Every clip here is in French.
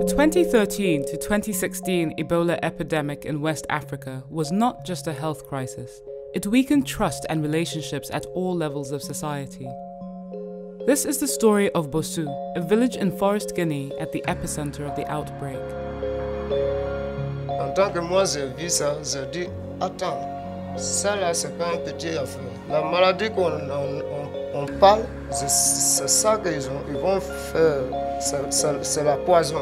The 2013 to 2016 Ebola epidemic in West Africa was not just a health crisis, it weakened trust and relationships at all levels of society. This is the story of Bosu, a village in Forest Guinea at the epicenter of the outbreak. En tant que moi ça, attends, ça là c'est pas un petit affaire. La maladie qu'on on, on, parle, c'est ça qu'ils ont- ils vont faire, c'est- la poison.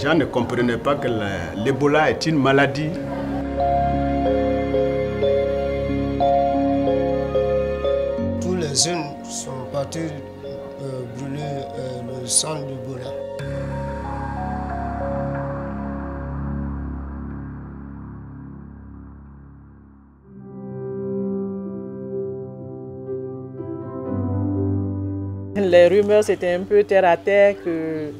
Gens ne comprenaient pas que la- l'Ebola est une maladie. Tous les jeunes sont partis euh, brûler euh, le sang du Bola. Les rumeurs, c'était un peu terre à terre que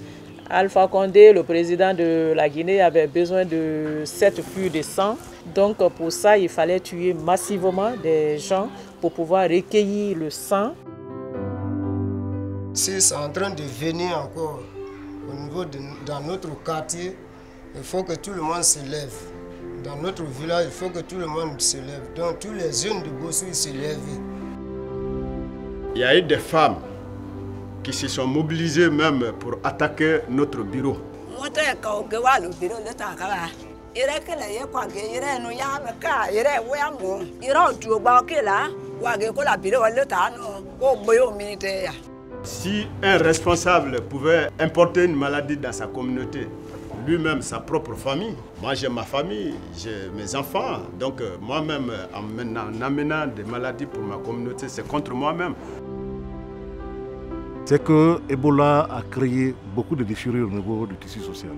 Alpha Condé, le président de la Guinée, avait besoin de cette flux de sang. Donc pour ça, il fallait tuer massivement des gens pour pouvoir recueillir le sang. Si c'est en train de venir encore au niveau de dans notre quartier, il faut que tout le monde se lève. Dans notre village, il faut que tout le monde se lève. Donc tous les jeunes de Bossou ils se lèvent. Il y a eu des femmes qui se sont mobilisées même pour attaquer notre bureau. Si un responsable pouvait importer une maladie dans sa communauté, lui-même, sa propre famille, moi j'ai ma famille, j'ai mes enfants, donc euh, moi-même, en amenant des maladies pour ma communauté, c'est contre moi-même. C'est que Ebola a créé beaucoup de déchirures au niveau du tissu social.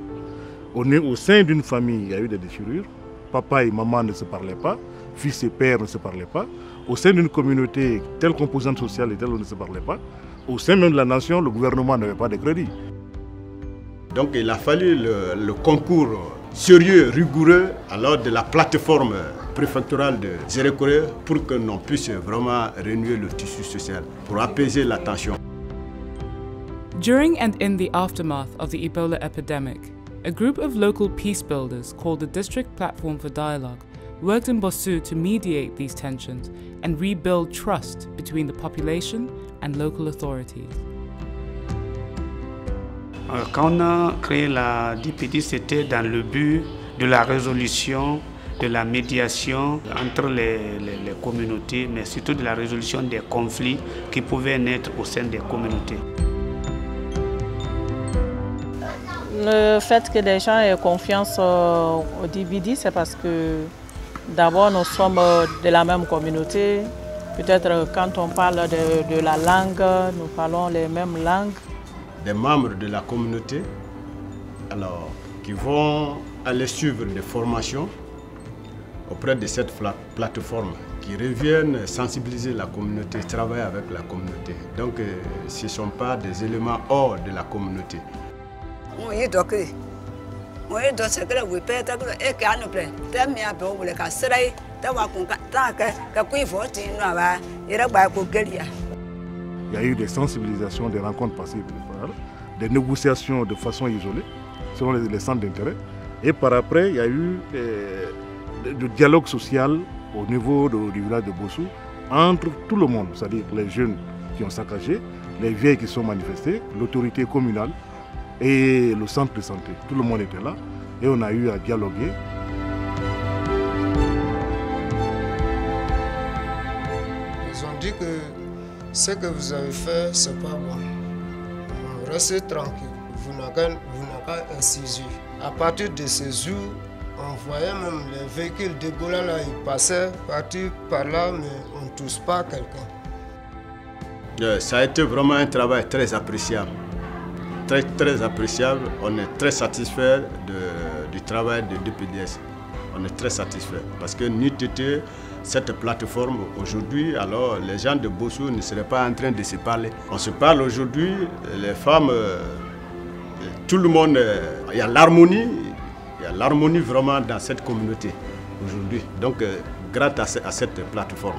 On est au sein d'une famille, il y a eu des déchirures. Papa et maman ne se parlaient pas, fils et père ne se parlaient pas. Au sein d'une communauté, telle composante sociale et telle on ne se parlait pas. Au sein même de la nation, le gouvernement n'avait pas de crédit. Donc il a fallu le, concours sérieux, rigoureux, alors de la plateforme préfectorale de Zérékoré pour que l'on puisse vraiment renouer le tissu social, pour apaiser la tension. During and in the aftermath of the Ebola epidemic, a group of local peace builders called the District Platform for Dialogue worked in Bosu to mediate these tensions and rebuild trust between the population and local authorities. Euh, Quand on a créé la DPD, c'était dans le but de la résolution, de la médiation entre les, les- les communautés, mais surtout de la résolution des conflits qui pouvaient naître au sein des communautés. Le fait que les gens aient confiance au DBD, c'est parce que d'abord nous sommes euh, de la même communauté. Peut-être euh, quand on parle de, la langue, nous parlons les mêmes langues. Des membres de la communauté alors, qui vont aller suivre des formations auprès de cette pla- plateforme, qui reviennent sensibiliser la communauté, travailler avec la communauté. Donc euh, ce ne sont pas des éléments hors de la communauté. Il y a eu des sensibilisations, des rencontres passées des négociations de façon isolée, selon les, centres d'intérêt. Et par après, il y a eu le le dialogue social au niveau du village de Bossou entre tout le monde, c'est-à-dire les jeunes qui ont saccagé, les vieilles qui sont manifestées, l'autorité communale et le centre de santé. Tout le monde était là et on a eu à dialoguer. Ils ont dit que ce que vous avez fait, c'est pas bon. Restez tranquille. Vous n'avez qu'à vous n'avez qu'à inciser. À partir de ce jour, on voyait même les véhicules d'Ebola là, ils passaient partir par là, mais on ne touche pas quelqu'un. Euh, Ça a été vraiment un travail très appréciable. Très, très appréciable. On est très satisfait de, du travail de DPDS. On est très satisfait parce que n'eût cette plateforme aujourd'hui, alors les gens de Bossou ne seraient pas en train de se parler. On se parle aujourd'hui, les femmes, euh, tout le monde, euh, il y a l'harmonie, il y a l'harmonie vraiment dans cette communauté aujourd'hui. Donc, grâce à cette plateforme.